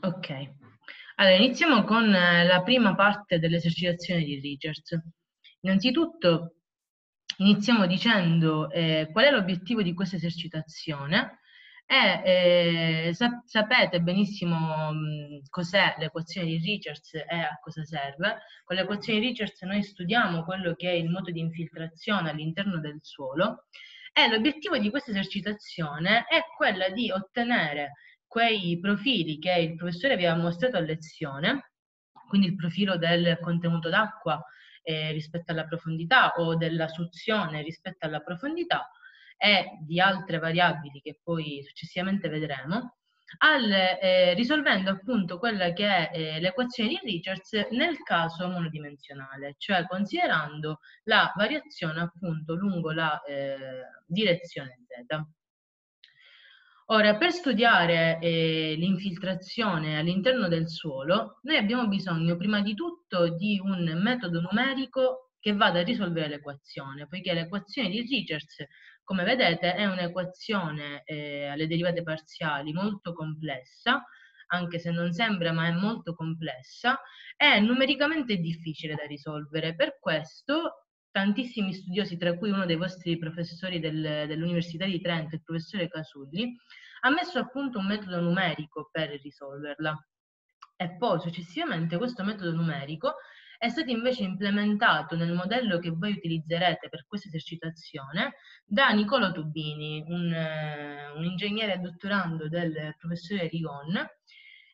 Ok, allora iniziamo con eh, la prima parte dell'esercitazione di Richards. Innanzitutto iniziamo dicendo eh, qual è l'obiettivo di questa esercitazione e eh, sa- sapete benissimo mh, cos'è l'equazione di Richards e a cosa serve. Con l'equazione di Richards noi studiamo quello che è il modo di infiltrazione all'interno del suolo e l'obiettivo di questa esercitazione è quella di ottenere quei profili che il professore vi ha mostrato a lezione, quindi il profilo del contenuto d'acqua eh, rispetto alla profondità o della suzione rispetto alla profondità e di altre variabili che poi successivamente vedremo, al, eh, risolvendo appunto quella che è eh, l'equazione di Richards nel caso monodimensionale, cioè considerando la variazione appunto lungo la eh, direzione z. Ora, per studiare eh, l'infiltrazione all'interno del suolo, noi abbiamo bisogno prima di tutto di un metodo numerico che vada a risolvere l'equazione, poiché l'equazione di Richards, come vedete, è un'equazione eh, alle derivate parziali molto complessa, anche se non sembra, ma è molto complessa, è numericamente difficile da risolvere. Per questo tantissimi studiosi, tra cui uno dei vostri professori del, dell'Università di Trento, il professore Casulli, ha messo a punto un metodo numerico per risolverla. E poi successivamente questo metodo numerico è stato invece implementato nel modello che voi utilizzerete per questa esercitazione da Nicolo Tubini, un, un ingegnere dottorando del professore Rigon,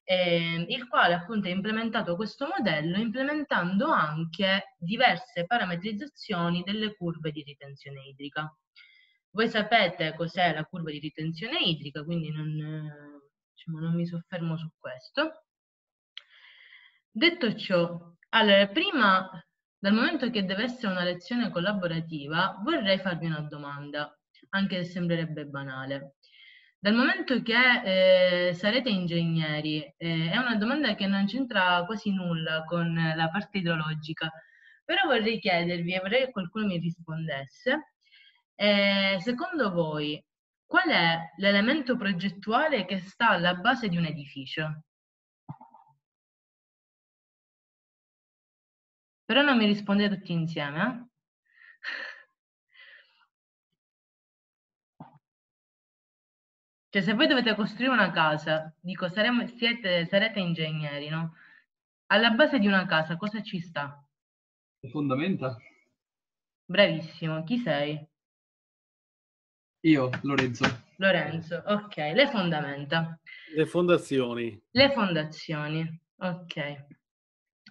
eh, il quale appunto ha implementato questo modello implementando anche diverse parametrizzazioni delle curve di ritenzione idrica. Voi sapete cos'è la curva di ritenzione idrica, quindi non, diciamo, non mi soffermo su questo. Detto ciò, allora, prima, dal momento che deve essere una lezione collaborativa, vorrei farvi una domanda, anche se sembrerebbe banale. Dal momento che eh, sarete ingegneri, eh, è una domanda che non c'entra quasi nulla con la parte idrologica, però vorrei chiedervi e vorrei che qualcuno mi rispondesse, eh, secondo voi qual è l'elemento progettuale che sta alla base di un edificio? Però non mi rispondete tutti insieme, eh? Cioè, se voi dovete costruire una casa, dico, saremo, siete, sarete ingegneri, no? Alla base di una casa cosa ci sta? Le fondamenta. Bravissimo, chi sei? Io, Lorenzo. Lorenzo, ok. Le fondamenta. Le fondazioni. Le fondazioni, ok.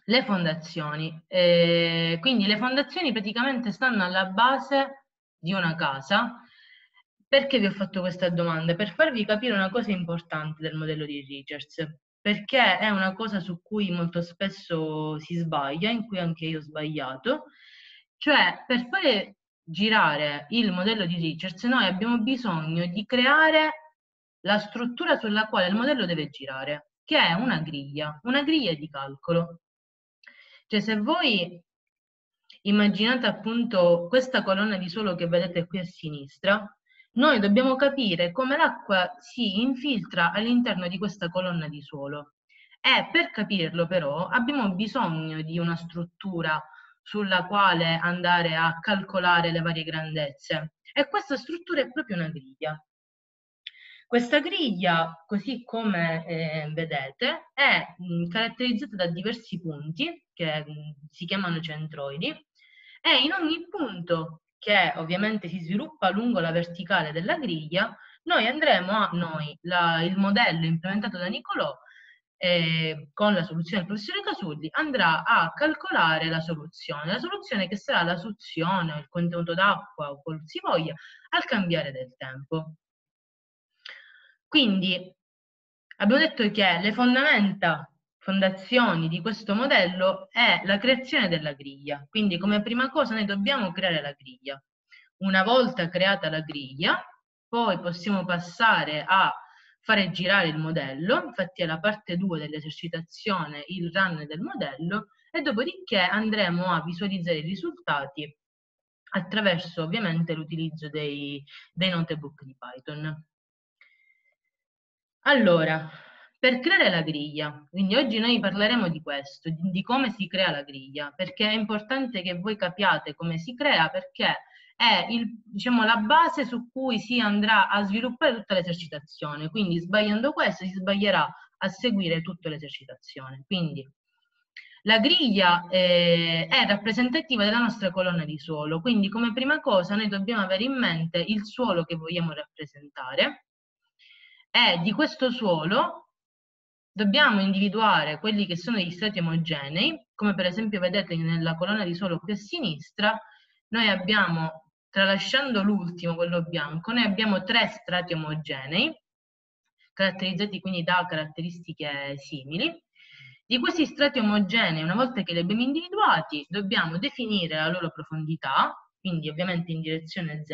Le fondazioni. Eh, quindi le fondazioni praticamente stanno alla base di una casa perché vi ho fatto questa domanda? Per farvi capire una cosa importante del modello di Richards, perché è una cosa su cui molto spesso si sbaglia, in cui anche io ho sbagliato, cioè per fare girare il modello di Richards noi abbiamo bisogno di creare la struttura sulla quale il modello deve girare, che è una griglia, una griglia di calcolo. Cioè se voi immaginate appunto questa colonna di suolo che vedete qui a sinistra, noi dobbiamo capire come l'acqua si infiltra all'interno di questa colonna di suolo e per capirlo però abbiamo bisogno di una struttura sulla quale andare a calcolare le varie grandezze e questa struttura è proprio una griglia. Questa griglia, così come eh, vedete, è mh, caratterizzata da diversi punti che mh, si chiamano centroidi e in ogni punto che ovviamente si sviluppa lungo la verticale della griglia, noi andremo a noi, la, il modello implementato da Nicolò eh, con la soluzione del professore Casulli andrà a calcolare la soluzione, la soluzione che sarà la suzione, il contenuto d'acqua o quel si voglia al cambiare del tempo. Quindi abbiamo detto che le fondamenta fondazioni di questo modello è la creazione della griglia. Quindi come prima cosa noi dobbiamo creare la griglia. Una volta creata la griglia, poi possiamo passare a fare girare il modello, infatti è la parte 2 dell'esercitazione, il run del modello, e dopodiché andremo a visualizzare i risultati attraverso ovviamente l'utilizzo dei, dei notebook di Python. Allora, per creare la griglia. Quindi oggi noi parleremo di questo, di, di, come si crea la griglia, perché è importante che voi capiate come si crea, perché è il, diciamo, la base su cui si andrà a sviluppare tutta l'esercitazione. Quindi sbagliando questo si sbaglierà a seguire tutta l'esercitazione. Quindi la griglia eh, è rappresentativa della nostra colonna di suolo, quindi come prima cosa noi dobbiamo avere in mente il suolo che vogliamo rappresentare e di questo suolo dobbiamo individuare quelli che sono gli strati omogenei, come per esempio vedete nella colonna di suolo qui a sinistra, noi abbiamo, tralasciando l'ultimo, quello bianco, noi abbiamo tre strati omogenei, caratterizzati quindi da caratteristiche simili. Di questi strati omogenei, una volta che li abbiamo individuati, dobbiamo definire la loro profondità, quindi ovviamente in direzione z.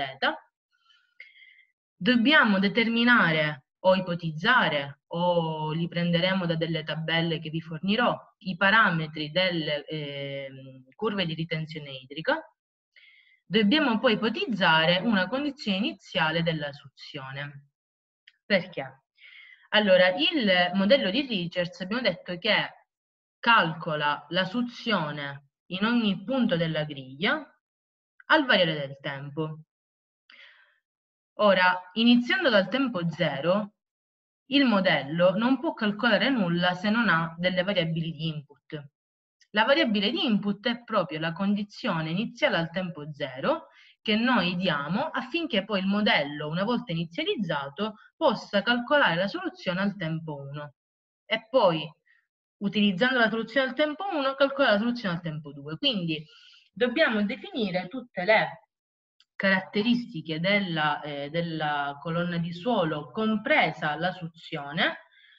Dobbiamo determinare o ipotizzare o li prenderemo da delle tabelle che vi fornirò, i parametri delle eh, curve di ritenzione idrica. Dobbiamo poi ipotizzare una condizione iniziale della suzione. Perché? Allora, il modello di Richards abbiamo detto che calcola la suzione in ogni punto della griglia al variare del tempo. Ora, iniziando dal tempo zero, il modello non può calcolare nulla se non ha delle variabili di input. La variabile di input è proprio la condizione iniziale al tempo zero che noi diamo affinché poi il modello, una volta inizializzato, possa calcolare la soluzione al tempo 1. E poi, utilizzando la soluzione al tempo 1, calcolare la soluzione al tempo 2. Quindi dobbiamo definire tutte le caratteristiche della, eh, della colonna di suolo, compresa la suzione,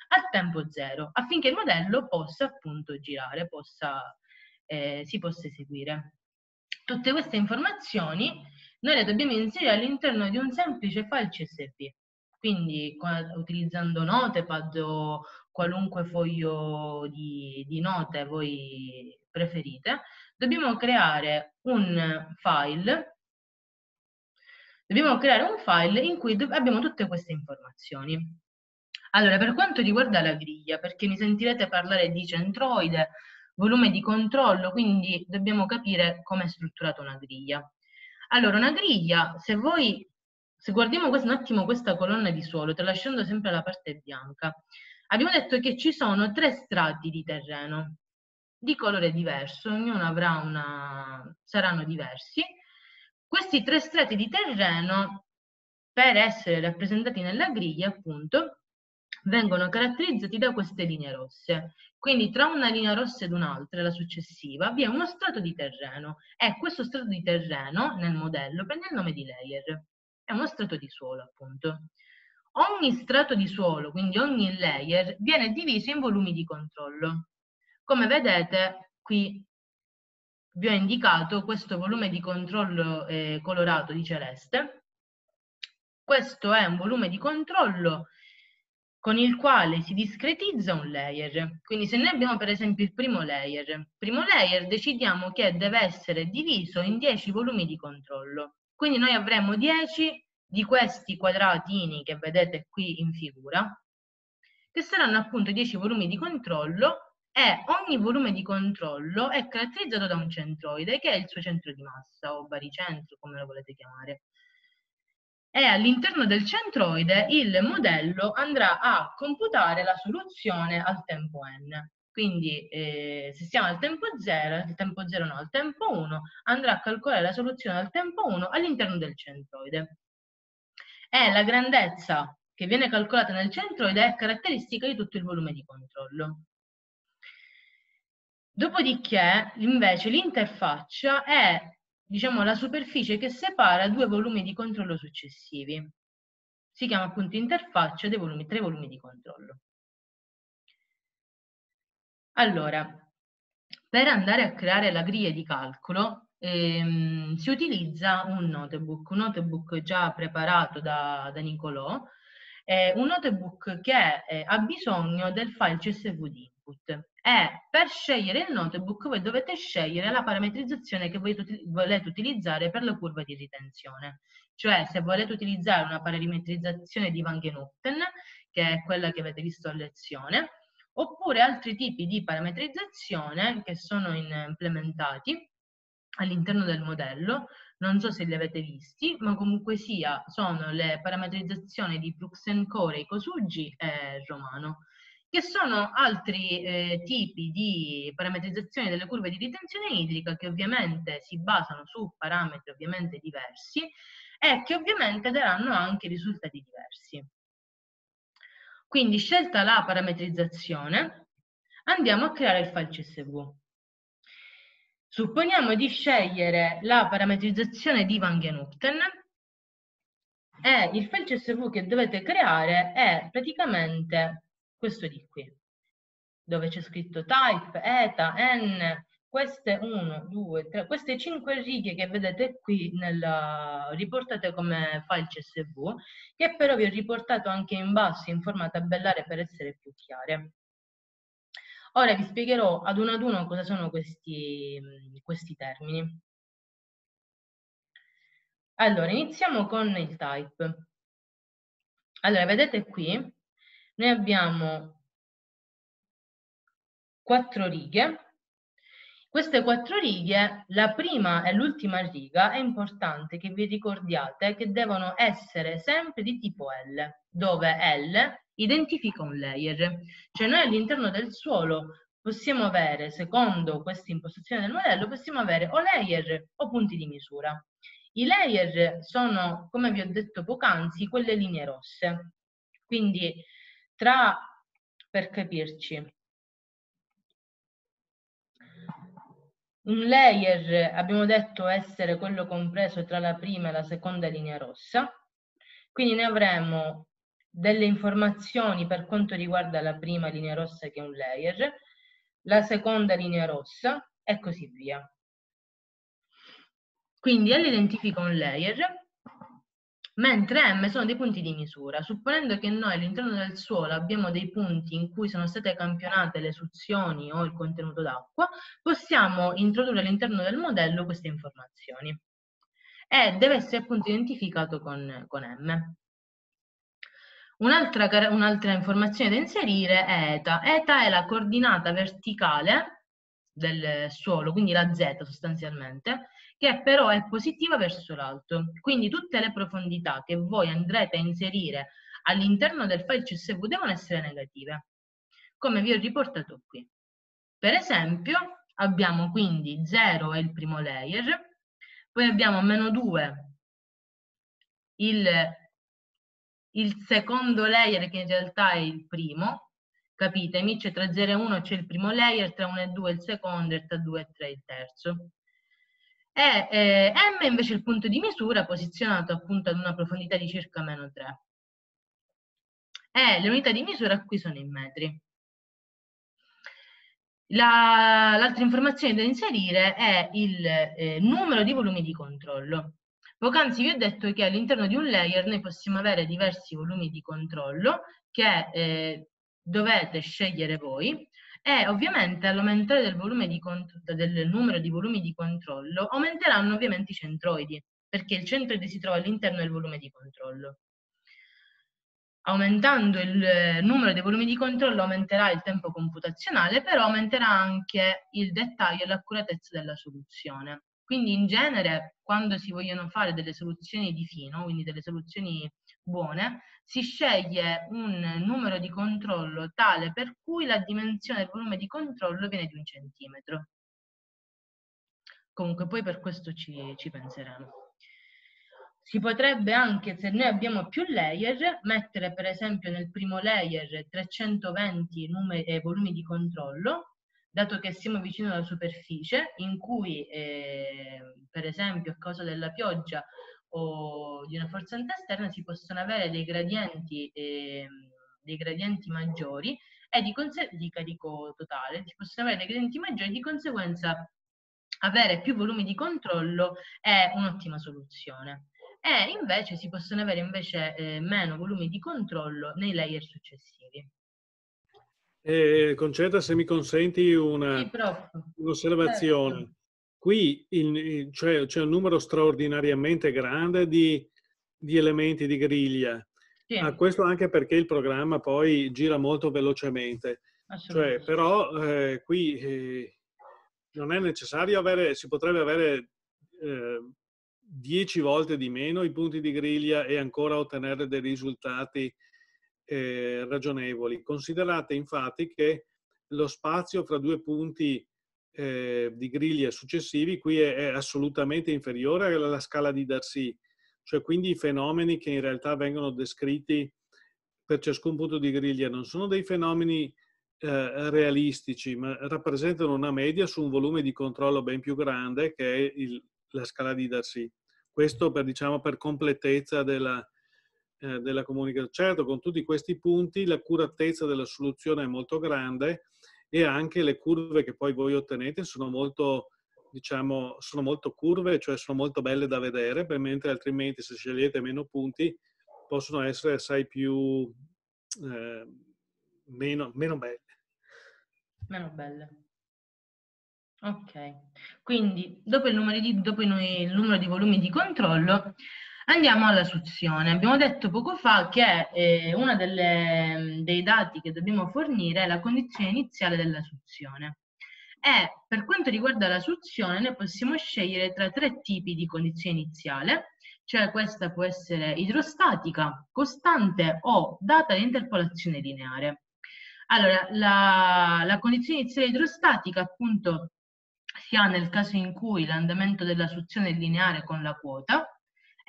al tempo zero, affinché il modello possa appunto girare, possa, eh, si possa eseguire. Tutte queste informazioni noi le dobbiamo inserire all'interno di un semplice file CSV, quindi utilizzando Notepad o qualunque foglio di, di note voi preferite, dobbiamo creare un file dobbiamo creare un file in cui abbiamo tutte queste informazioni. Allora, per quanto riguarda la griglia, perché mi sentirete parlare di centroide, volume di controllo, quindi dobbiamo capire come è strutturata una griglia. Allora, una griglia, se voi, se guardiamo questo, un attimo questa colonna di suolo, tralasciando sempre la parte bianca, abbiamo detto che ci sono tre strati di terreno di colore diverso, ognuno avrà una, saranno diversi, questi tre strati di terreno, per essere rappresentati nella griglia, appunto, vengono caratterizzati da queste linee rosse. Quindi tra una linea rossa ed un'altra, la successiva, vi è uno strato di terreno e questo strato di terreno nel modello prende il nome di layer. È uno strato di suolo, appunto. Ogni strato di suolo, quindi ogni layer, viene diviso in volumi di controllo. Come vedete, qui vi ho indicato questo volume di controllo eh, colorato di celeste. Questo è un volume di controllo con il quale si discretizza un layer. Quindi se noi abbiamo per esempio il primo layer, primo layer decidiamo che deve essere diviso in 10 volumi di controllo. Quindi noi avremo 10 di questi quadratini che vedete qui in figura, che saranno appunto 10 volumi di controllo e ogni volume di controllo è caratterizzato da un centroide che è il suo centro di massa o baricentro come lo volete chiamare. E all'interno del centroide il modello andrà a computare la soluzione al tempo n. Quindi eh, se siamo al tempo 0, al tempo 0 no, al tempo 1, andrà a calcolare la soluzione al tempo 1 all'interno del centroide. E la grandezza che viene calcolata nel centroide è caratteristica di tutto il volume di controllo. Dopodiché, invece, l'interfaccia è diciamo, la superficie che separa due volumi di controllo successivi. Si chiama appunto interfaccia dei volumi, tre volumi di controllo. Allora, per andare a creare la griglia di calcolo ehm, si utilizza un notebook, un notebook già preparato da, da Nicolò, eh, un notebook che eh, ha bisogno del file CSV di input e per scegliere il notebook voi dovete scegliere la parametrizzazione che volete utilizzare per la curva di ritenzione. Cioè se volete utilizzare una parametrizzazione di Van che è quella che avete visto a lezione, oppure altri tipi di parametrizzazione che sono implementati all'interno del modello, non so se li avete visti, ma comunque sia sono le parametrizzazioni di Pruxencore, Cosugi e Romano, che sono altri eh, tipi di parametrizzazione delle curve di ritenzione idrica che ovviamente si basano su parametri ovviamente diversi e che ovviamente daranno anche risultati diversi. Quindi scelta la parametrizzazione, andiamo a creare il file CSV. Supponiamo di scegliere la parametrizzazione di Van Genupten e il file CSV che dovete creare è praticamente questo di qui, dove c'è scritto type, eta, n, queste 1, 2, 3, queste 5 righe che vedete qui nella, riportate come file CSV, che però vi ho riportato anche in basso in forma tabellare per essere più chiare. Ora vi spiegherò ad uno ad uno cosa sono questi, questi termini. Allora, iniziamo con il type. Allora, vedete qui, noi abbiamo quattro righe. Queste quattro righe, la prima e l'ultima riga, è importante che vi ricordiate che devono essere sempre di tipo L, dove L identifica un layer. Cioè noi all'interno del suolo possiamo avere, secondo questa impostazione del modello, possiamo avere o layer o punti di misura. I layer sono, come vi ho detto poc'anzi, quelle linee rosse. Quindi tra, per capirci, un layer abbiamo detto essere quello compreso tra la prima e la seconda linea rossa, quindi ne avremo delle informazioni per quanto riguarda la prima linea rossa che è un layer, la seconda linea rossa e così via. Quindi L identifica un layer, mentre M sono dei punti di misura. Supponendo che noi all'interno del suolo abbiamo dei punti in cui sono state campionate le suzioni o il contenuto d'acqua, possiamo introdurre all'interno del modello queste informazioni. E deve essere appunto identificato con, con M. Un'altra, un'altra informazione da inserire è ETA. ETA è la coordinata verticale del suolo, quindi la Z sostanzialmente, che però è positiva verso l'alto. Quindi tutte le profondità che voi andrete a inserire all'interno del file CSV devono essere negative, come vi ho riportato qui. Per esempio, abbiamo quindi 0 è il primo layer, poi abbiamo meno 2 il il secondo layer che in realtà è il primo, capitemi, c'è tra 0 e 1 c'è il primo layer, tra 1 e 2 il secondo e tra 2 e 3 il terzo. E eh, M invece è il punto di misura posizionato appunto ad una profondità di circa meno 3. E le unità di misura qui sono in metri. L'altra la, informazione da inserire è il eh, numero di volumi di controllo. Poc'anzi vi ho detto che all'interno di un layer noi possiamo avere diversi volumi di controllo che eh, dovete scegliere voi e ovviamente all'aumentare del, del numero di volumi di controllo aumenteranno ovviamente i centroidi perché il centroide si trova all'interno del volume di controllo. Aumentando il eh, numero dei volumi di controllo aumenterà il tempo computazionale, però aumenterà anche il dettaglio e l'accuratezza della soluzione. Quindi in genere quando si vogliono fare delle soluzioni di fino, quindi delle soluzioni buone, si sceglie un numero di controllo tale per cui la dimensione del volume di controllo viene di un centimetro. Comunque poi per questo ci, ci penseremo. Si potrebbe anche, se noi abbiamo più layer, mettere per esempio nel primo layer 320 numeri, eh, volumi di controllo dato che siamo vicino alla superficie in cui eh, per esempio a causa della pioggia o di una forzante esterna si possono avere dei gradienti, eh, dei gradienti maggiori e di, di carico totale, si possono avere dei gradienti maggiori di conseguenza avere più volumi di controllo è un'ottima soluzione. E invece si possono avere invece eh, meno volumi di controllo nei layer successivi. Eh, Concetta, se mi consenti un'osservazione. Qui cioè, c'è un numero straordinariamente grande di, di, elementi di griglia Sì. Ah, questo anche perché il programma poi gira molto velocemente. Cioè, però eh, qui eh, non è necessario avere, si potrebbe avere eh, 10 volte di meno i punti di griglia e ancora ottenere dei risultati eh, ragionevoli. Considerate infatti che lo spazio fra due punti eh, di griglia successivi qui è, è, assolutamente inferiore alla scala di Darcy, cioè quindi i fenomeni che in realtà vengono descritti per ciascun punto di griglia non sono dei fenomeni eh, realistici, ma rappresentano una media su un volume di controllo ben più grande che è il, la scala di Darcy. Questo per, diciamo, per completezza della, eh, della comunicazione. Certo, con tutti questi punti l'accuratezza della soluzione è molto grande e anche le curve che poi voi ottenete sono molto, diciamo, sono molto curve, cioè sono molto belle da vedere, mentre altrimenti se scegliete meno punti possono essere assai più eh, meno, meno belle. Meno belle. Ok, quindi dopo il numero di, dopo il numero di volumi di controllo andiamo alla suzione. Abbiamo detto poco fa che eh, uno dei dati che dobbiamo fornire è la condizione iniziale della suzione. E per quanto riguarda la suzione noi possiamo scegliere tra tre tipi di condizione iniziale, cioè questa può essere idrostatica, costante o data di interpolazione lineare. Allora, la, la condizione iniziale idrostatica appunto si ha nel caso in cui l'andamento della suzione è lineare con la quota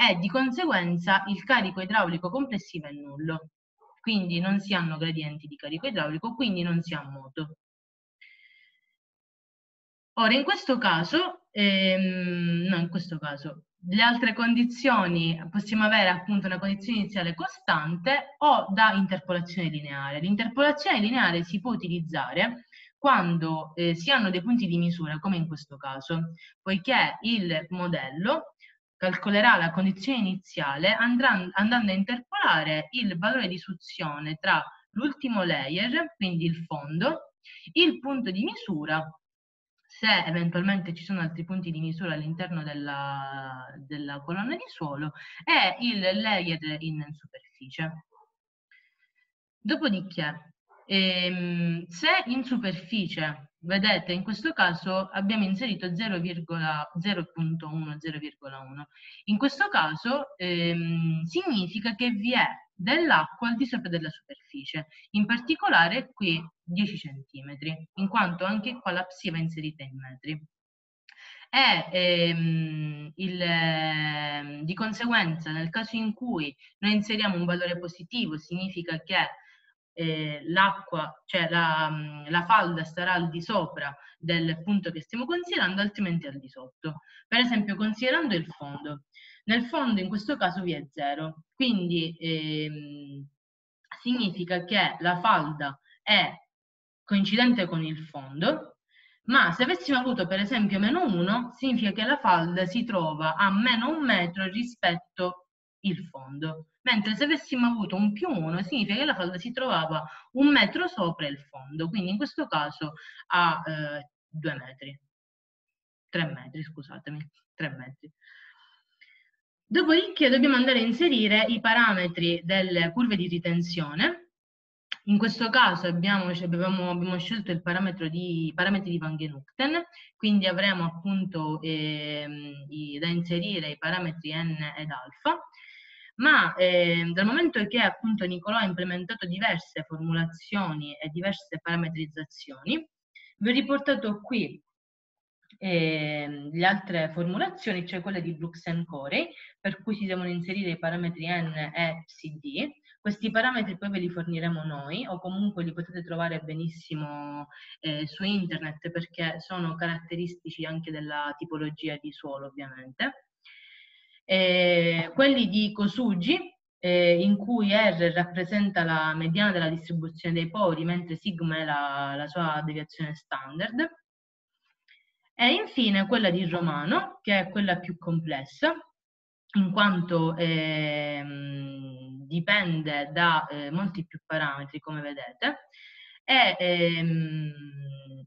e di conseguenza il carico idraulico complessivo è nullo. Quindi non si hanno gradienti di carico idraulico, quindi non si ha moto. Ora, in questo caso, ehm, no, in questo caso, le altre condizioni possiamo avere appunto una condizione iniziale costante o da interpolazione lineare. L'interpolazione lineare si può utilizzare quando eh, si hanno dei punti di misura, come in questo caso, poiché il modello calcolerà la condizione iniziale andando a interpolare il valore di suzione tra l'ultimo layer, quindi il fondo, il punto di misura, se eventualmente ci sono altri punti di misura all'interno della, della colonna di suolo, e il layer in superficie. Dopodiché, Ehm, se in superficie, vedete, in questo caso abbiamo inserito 0,0.1, 0,1. In questo caso ehm, significa che vi è dell'acqua al di sopra della superficie, in particolare qui 10 cm, in quanto anche qua la psi va inserita in metri. E ehm, il, eh, di conseguenza nel caso in cui noi inseriamo un valore positivo significa che eh, l'acqua, cioè la, mm, la, falda starà al di sopra del punto che stiamo considerando, altrimenti al di sotto. Per esempio, considerando il fondo. Nel fondo in questo caso vi è zero, quindi ehm, significa che la falda è coincidente con il fondo, ma se avessimo avuto per esempio meno 1, significa che la falda si trova a meno un metro rispetto il fondo. Mentre se avessimo avuto un più 1 significa che la falda si trovava un metro sopra il fondo, quindi in questo caso a eh, 2 metri, 3 metri, scusatemi, 3 metri. Dopodiché dobbiamo andare a inserire i parametri delle curve di ritenzione. In questo caso abbiamo, abbiamo, abbiamo scelto il parametro di, parametri di Van quindi avremo appunto eh, i, da inserire i parametri n ed alfa ma eh, dal momento che appunto Nicolò ha implementato diverse formulazioni e diverse parametrizzazioni, vi ho riportato qui eh, le altre formulazioni, cioè quelle di Brooks and Corey, per cui si devono inserire i parametri n e psi Questi parametri poi ve li forniremo noi o comunque li potete trovare benissimo eh, su internet perché sono caratteristici anche della tipologia di suolo ovviamente eh, quelli di Kosugi, eh, in cui R rappresenta la mediana della distribuzione dei pori, mentre sigma è la, la sua deviazione standard. E infine quella di Romano, che è quella più complessa, in quanto eh, dipende da eh, molti più parametri, come vedete, e ehm,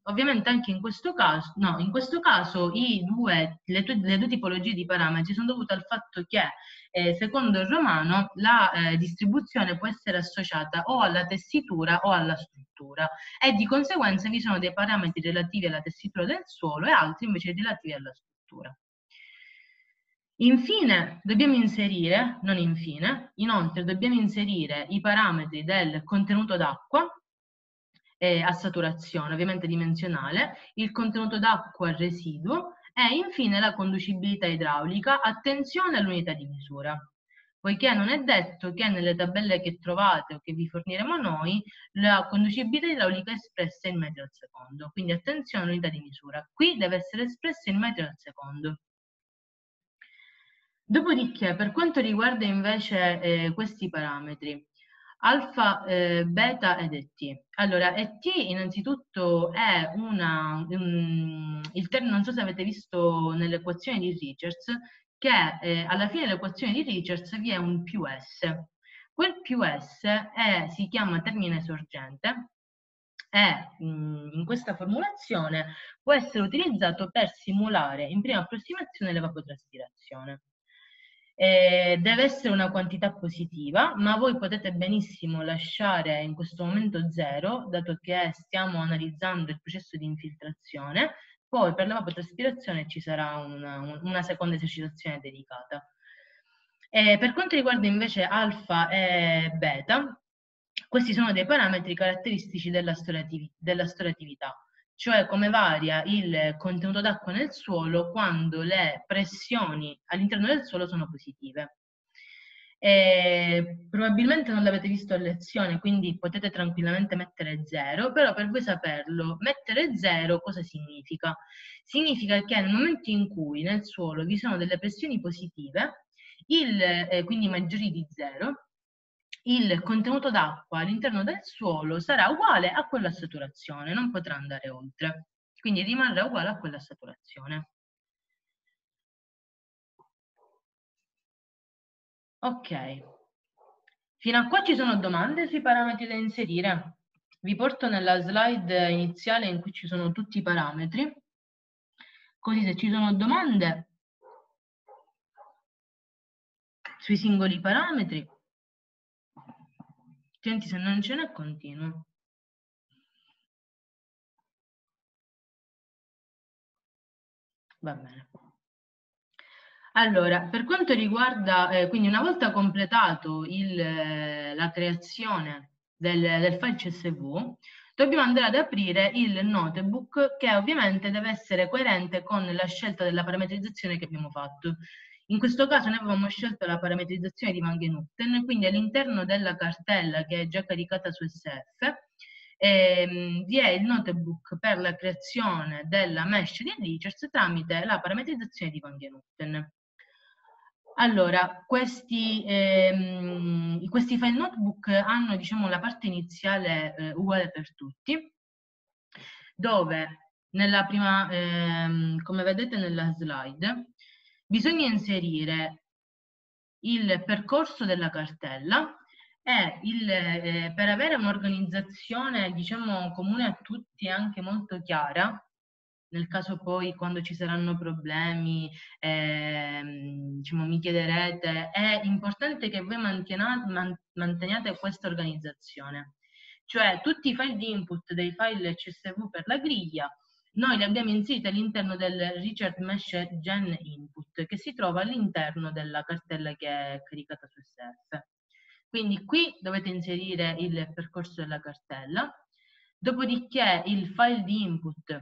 ovviamente anche in questo caso, no, in questo caso due, le, due, le, due, tipologie di parametri sono dovute al fatto che eh, secondo il romano la eh, distribuzione può essere associata o alla tessitura o alla struttura e di conseguenza vi sono dei parametri relativi alla tessitura del suolo e altri invece relativi alla struttura. Infine dobbiamo inserire, non infine, inoltre dobbiamo inserire i parametri del contenuto d'acqua eh, a saturazione, ovviamente dimensionale, il contenuto d'acqua residuo e infine la conducibilità idraulica, attenzione all'unità di misura poiché non è detto che nelle tabelle che trovate o che vi forniremo noi la conducibilità idraulica è espressa in metri al secondo, quindi attenzione all'unità di misura. Qui deve essere espressa in metri al secondo. Dopodiché, per quanto riguarda invece eh, questi parametri, alfa, eh, beta ed ET. Allora, ET innanzitutto è una, um, il termine, non so se avete visto nelle equazioni di Richards, che eh, alla fine dell'equazione di Richards vi è un più S. Quel più S è, si chiama termine sorgente e in questa formulazione può essere utilizzato per simulare in prima approssimazione l'evapotraspirazione. Eh, deve essere una quantità positiva, ma voi potete benissimo lasciare in questo momento zero, dato che stiamo analizzando il processo di infiltrazione, poi per l'evapotraspirazione ci sarà una, una seconda esercitazione dedicata. Eh, per quanto riguarda invece alfa e beta, questi sono dei parametri caratteristici della, storativ della storatività cioè come varia il contenuto d'acqua nel suolo quando le pressioni all'interno del suolo sono positive. E probabilmente non l'avete visto a lezione, quindi potete tranquillamente mettere zero, però per voi saperlo, mettere zero cosa significa? Significa che nel momento in cui nel suolo vi sono delle pressioni positive, il, eh, quindi maggiori di zero, il contenuto d'acqua all'interno del suolo sarà uguale a quella saturazione, non potrà andare oltre. Quindi rimarrà uguale a quella saturazione. Ok. Fino a qua ci sono domande sui parametri da inserire. Vi porto nella slide iniziale in cui ci sono tutti i parametri. Così se ci sono domande sui singoli parametri Senti, se non ce n'è, continuo. Va bene. Allora, per quanto riguarda, eh, quindi una volta completato il, eh, la creazione del, del file CSV, dobbiamo andare ad aprire il notebook che ovviamente deve essere coerente con la scelta della parametrizzazione che abbiamo fatto. In questo caso noi avevamo scelto la parametrizzazione di Van Genutten, quindi all'interno della cartella che è già caricata su SF ehm, vi è il notebook per la creazione della mesh di Richards tramite la parametrizzazione di Van Genutten. Allora, questi, ehm, questi file notebook hanno diciamo, la parte iniziale eh, uguale per tutti, dove nella prima, ehm, come vedete nella slide, bisogna inserire il percorso della cartella e il, eh, per avere un'organizzazione diciamo comune a tutti e anche molto chiara. Nel caso poi quando ci saranno problemi eh, diciamo, mi chiederete è importante che voi manteniate questa organizzazione. Cioè tutti i file di input dei file CSV per la griglia noi li abbiamo inseriti all'interno del Richard Mesh Gen Input che si trova all'interno della cartella che è caricata su SF. Quindi qui dovete inserire il percorso della cartella, dopodiché il file di input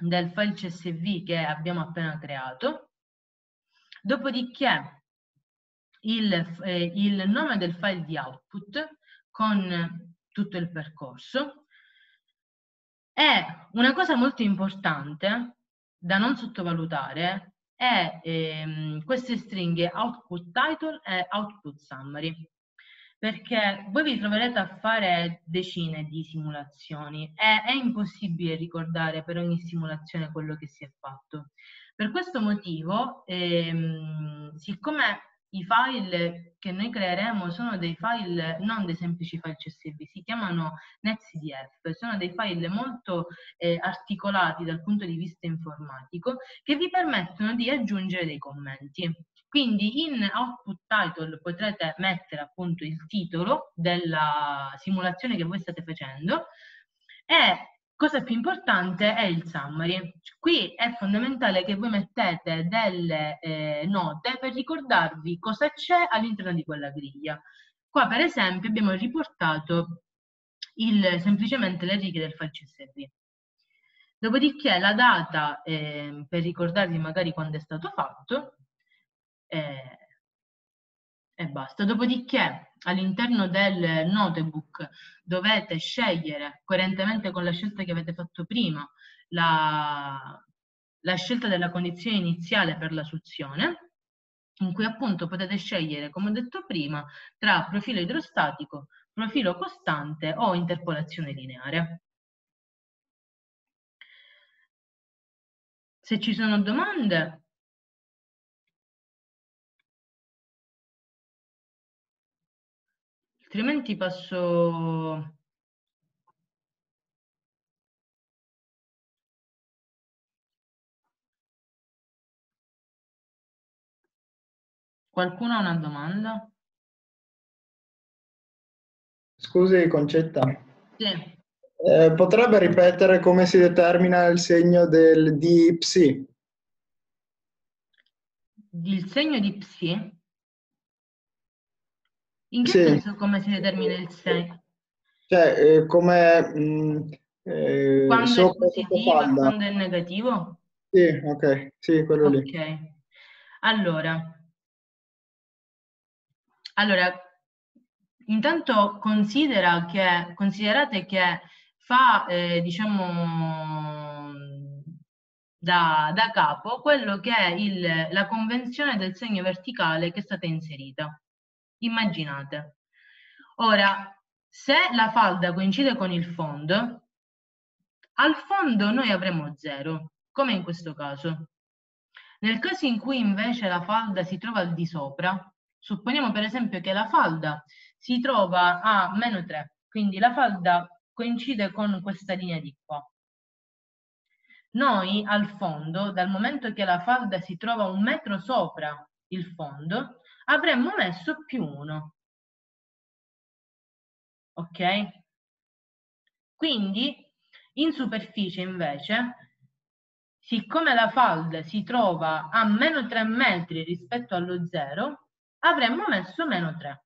del file CSV che abbiamo appena creato, dopodiché il, eh, il nome del file di output con tutto il percorso, e una cosa molto importante da non sottovalutare è ehm, queste stringhe output title e output summary perché voi vi troverete a fare decine di simulazioni e è impossibile ricordare per ogni simulazione quello che si è fatto. Per questo motivo, ehm, siccome i file che noi creeremo sono dei file, non dei semplici file CSV, si chiamano NetCDF, sono dei file molto eh, articolati dal punto di vista informatico che vi permettono di aggiungere dei commenti. Quindi in output title potrete mettere appunto il titolo della simulazione che voi state facendo e cosa più importante è il summary. Qui è fondamentale che voi mettete delle eh, note per ricordarvi cosa c'è all'interno di quella griglia. Qua per esempio abbiamo riportato il, semplicemente le righe del file CSV. Dopodiché la data, eh, per ricordarvi magari quando è stato fatto, eh, e basta. Dopodiché all'interno del notebook dovete scegliere, coerentemente con la scelta che avete fatto prima, la, la scelta della condizione iniziale per la suzione, in cui appunto potete scegliere, come ho detto prima, tra profilo idrostatico, profilo costante o interpolazione lineare. Se ci sono domande, altrimenti passo... Qualcuno ha una domanda? Scusi Concetta. Sì. Eh, potrebbe ripetere come si determina il segno del di psi? Il segno di psi? In che Sì. senso come si determina il segno? Cioè, eh, come mh, eh, Quando è sopra positivo e quando è negativo? Sì, ok, sì, quello lì. Ok. Allora, allora, intanto considera che, considerate che fa, eh, diciamo, da, da capo quello che è il- la convenzione del segno verticale che è stata inserita. Immaginate. Ora, se la falda coincide con il fondo, al fondo noi avremo 0, come in questo caso. Nel caso in cui invece la falda si trova al di sopra, supponiamo per esempio che la falda si trova a meno 3, quindi la falda coincide con questa linea di qua. Noi al fondo, dal momento che la falda si trova un metro sopra il fondo, avremmo messo più 1. Ok? Quindi in superficie invece, siccome la falda si trova a meno 3 metri rispetto allo 0, avremmo messo meno 3.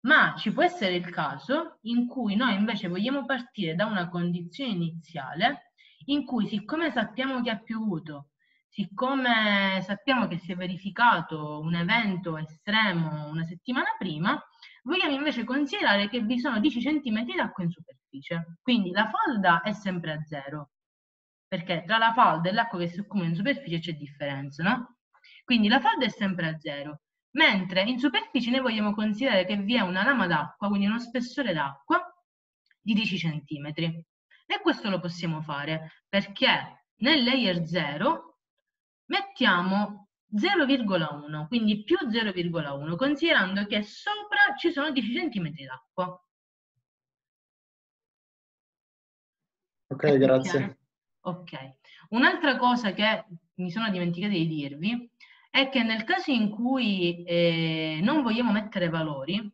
Ma ci può essere il caso in cui noi invece vogliamo partire da una condizione iniziale in cui siccome sappiamo che ha piovuto, siccome sappiamo che si è verificato un evento estremo una settimana prima, vogliamo invece considerare che vi sono 10 cm d'acqua in superficie. Quindi la falda è sempre a zero, perché tra la falda e l'acqua che si accumula in superficie c'è differenza, no? Quindi la falda è sempre a zero, mentre in superficie noi vogliamo considerare che vi è una lama d'acqua, quindi uno spessore d'acqua di 10 cm. E questo lo possiamo fare perché nel layer 0 mettiamo 0,1, quindi più 0,1, considerando che sopra ci sono 10 cm d'acqua. Ok, grazie. Ok. Un'altra cosa che mi sono dimenticata di dirvi è che nel caso in cui eh, non vogliamo mettere valori,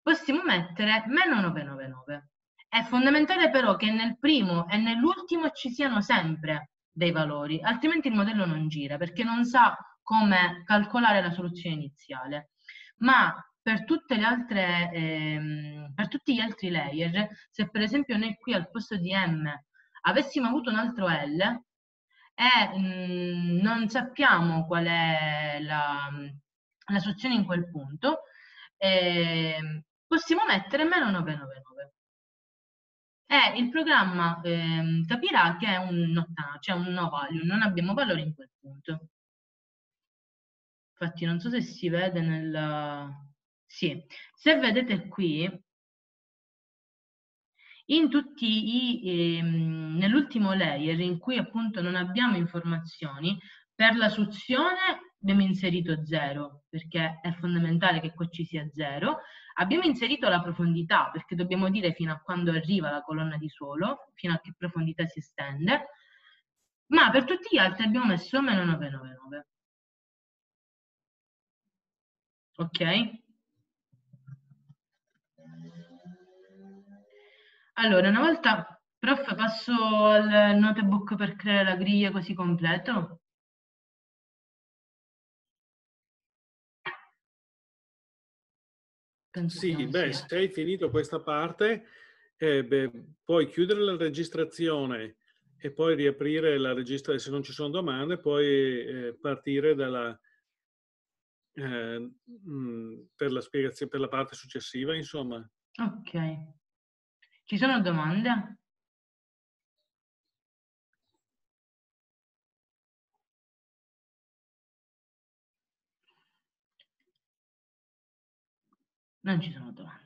possiamo mettere meno 999. È fondamentale però che nel primo e nell'ultimo ci siano sempre dei valori, altrimenti il modello non gira perché non sa come calcolare la soluzione iniziale. Ma per, altre, ehm, per tutti gli altri layer, se per esempio noi qui al posto di M avessimo avuto un altro L e mh, non sappiamo qual è la, la soluzione in quel punto, eh, possiamo mettere meno 999 e il programma eh, capirà che è un no, cioè un no value, non abbiamo valore in quel punto. Infatti non so se si vede nel... Sì, se vedete qui, in tutti i, ehm, nell'ultimo layer in cui appunto non abbiamo informazioni, per la suzione abbiamo inserito 0 perché è fondamentale che qua ci sia 0. Abbiamo inserito la profondità perché dobbiamo dire fino a quando arriva la colonna di suolo, fino a che profondità si estende, ma per tutti gli altri abbiamo messo meno 999. Ok? Allora, una volta, prof, passo al notebook per creare la griglia così completo. Penso sì, beh, se hai finito questa parte, eh, beh, puoi chiudere la registrazione e poi riaprire la registrazione, se non ci sono domande, puoi eh, partire dalla, eh, per la spiegazione, per la parte successiva, insomma. Ok. Ci sono domande? Non ci sono domande.